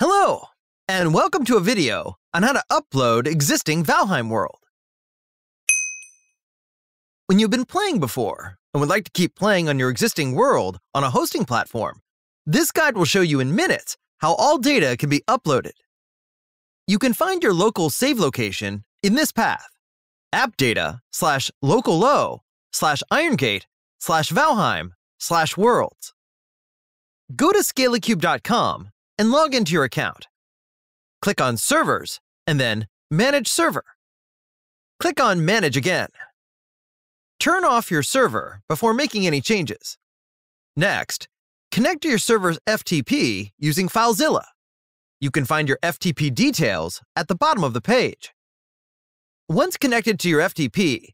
Hello, and welcome to a video on how to upload existing Valheim World. When you've been playing before and would like to keep playing on your existing world on a hosting platform, this guide will show you in minutes how all data can be uploaded. You can find your local save location in this path, appdata slash locallow slash irongate slash valheim slash worlds. Go to scalacube.com and log into your account. Click on Servers and then Manage Server. Click on Manage again. Turn off your server before making any changes. Next, connect to your server's FTP using FileZilla. You can find your FTP details at the bottom of the page. Once connected to your FTP,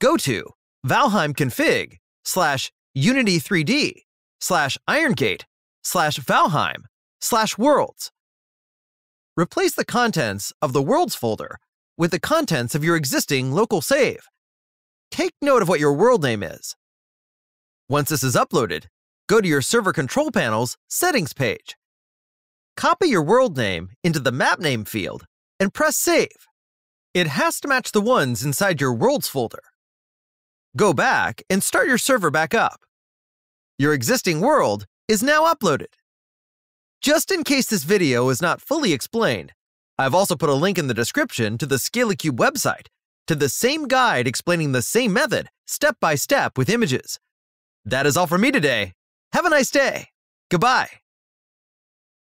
go to Valheim config slash Unity 3D slash Irongate slash Valheim slash worlds. Replace the contents of the worlds folder with the contents of your existing local save. Take note of what your world name is. Once this is uploaded, go to your server control panel's settings page. Copy your world name into the map name field and press save. It has to match the ones inside your worlds folder. Go back and start your server back up. Your existing world is now uploaded. Just in case this video is not fully explained, I've also put a link in the description to the Scalacube website to the same guide explaining the same method, step by step with images. That is all for me today. Have a nice day. Goodbye.